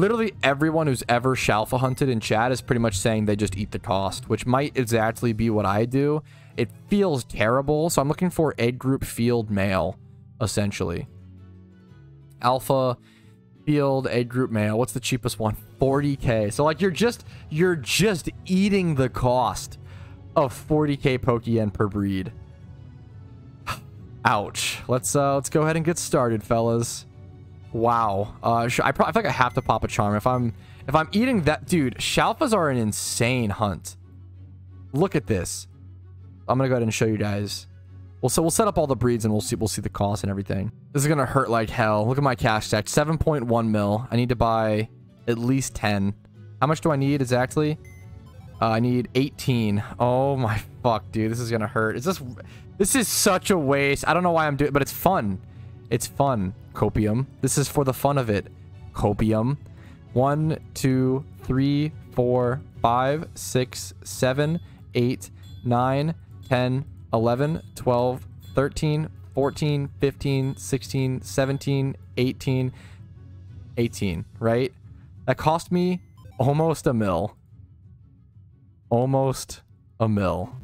literally everyone who's ever Shalpha hunted in chat is pretty much saying they just eat the cost, which might exactly be what I do. It feels terrible, so I'm looking for egg group field male, essentially. Alpha field egg group male. What's the cheapest one? 40k. So like you're just you're just eating the cost of 40k Pokeyen per breed. Ouch. Let's uh let's go ahead and get started, fellas. Wow. Uh, I probably I feel like I have to pop a charm if I'm if I'm eating that dude. Shalphas are an insane hunt. Look at this. I'm gonna go ahead and show you guys. Well, so we'll set up all the breeds and we'll see we'll see the cost and everything. This is gonna hurt like hell. Look at my cash stack, 7.1 mil. I need to buy at least 10. How much do I need exactly? Uh, I need 18. Oh my fuck, dude, this is gonna hurt. Is this this is such a waste. I don't know why I'm doing, it, but it's fun. It's fun. Copium. This is for the fun of it. Copium. One, two, three, four, five, six, seven, eight, nine, 10, 11, 12, 13, 14, 15, 16, 17, 18, 18, right? That cost me almost a mil. Almost a mil.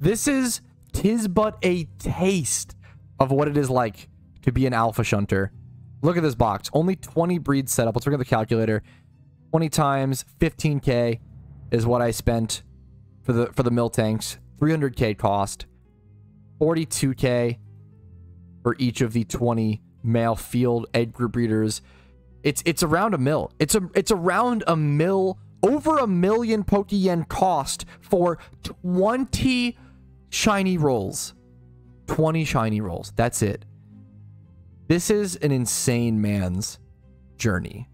This is tis but a taste of what it is like to be an alpha shunter. Look at this box. Only 20 breeds set up. Let's look at the calculator. 20 times 15k is what I spent for the for the Miltanks. 300k cost. 42k for each of the 20 male field egg group breeders. It's it's around a mil. It's a it's around a mil over a million Pokeyen cost for 20 shiny rolls. 20 shiny rolls. That's it. This is an insane man's journey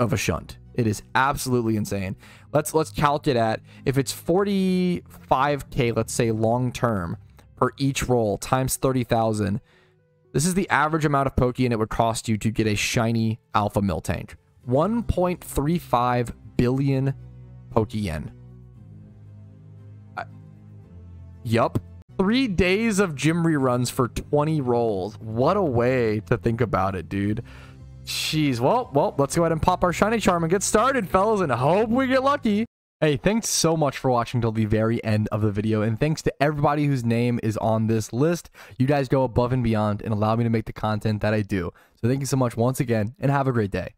of a shunt. It is absolutely insane. Let's let's count it at if it's 45k, let's say long term per each roll times 30,000. This is the average amount of Pokemon it would cost you to get a shiny Alpha Miltank. 1.35 billion Pokeyen. Uh, yup. Three days of gym reruns for 20 rolls. What a way to think about it, dude. Jeez. Well, well, let's go ahead and pop our shiny charm and get started, fellas, and hope we get lucky. Hey, thanks so much for watching till the very end of the video, and thanks to everybody whose name is on this list. You guys go above and beyond and allow me to make the content that I do. So thank you so much once again, and have a great day.